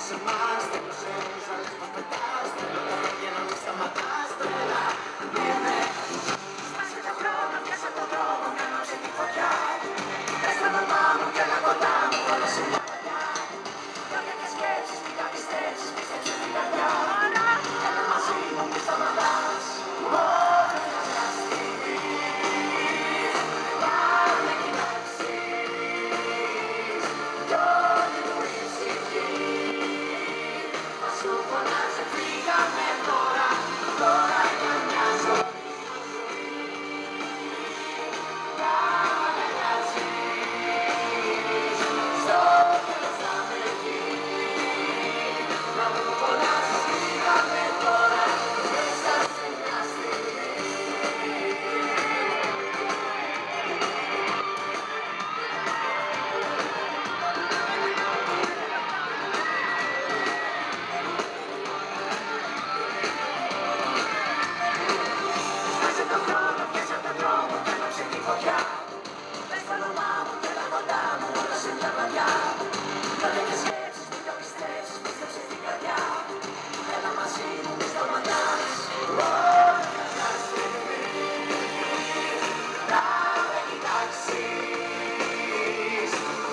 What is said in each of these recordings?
Some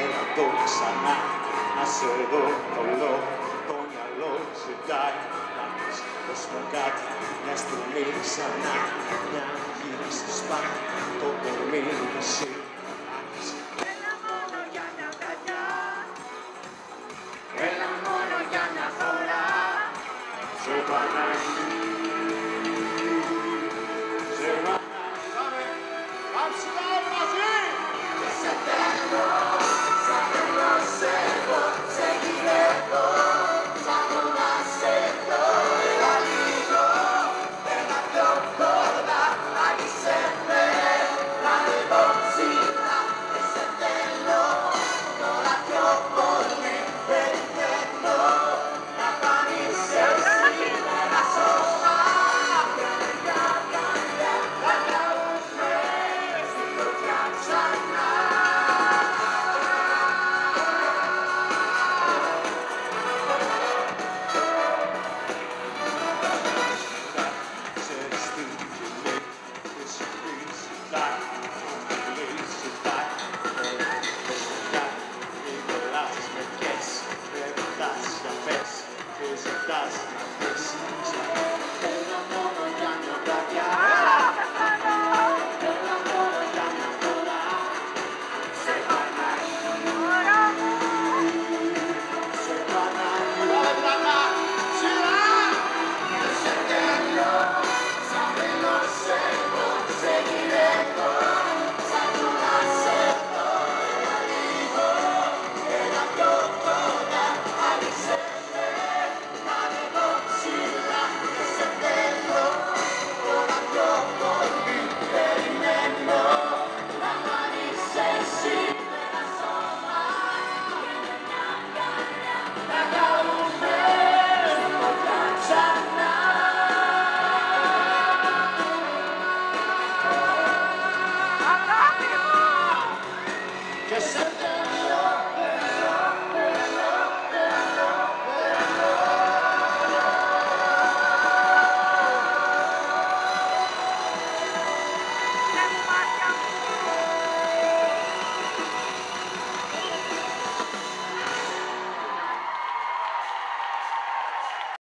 έλα το ξανά. Να σε δω κολλό, το μυαλό ζητάει Να πεις πως μου κάτι μιας στιγμής ξανά. Μια γύρι στο σπάτι, το κορμί μου εσύ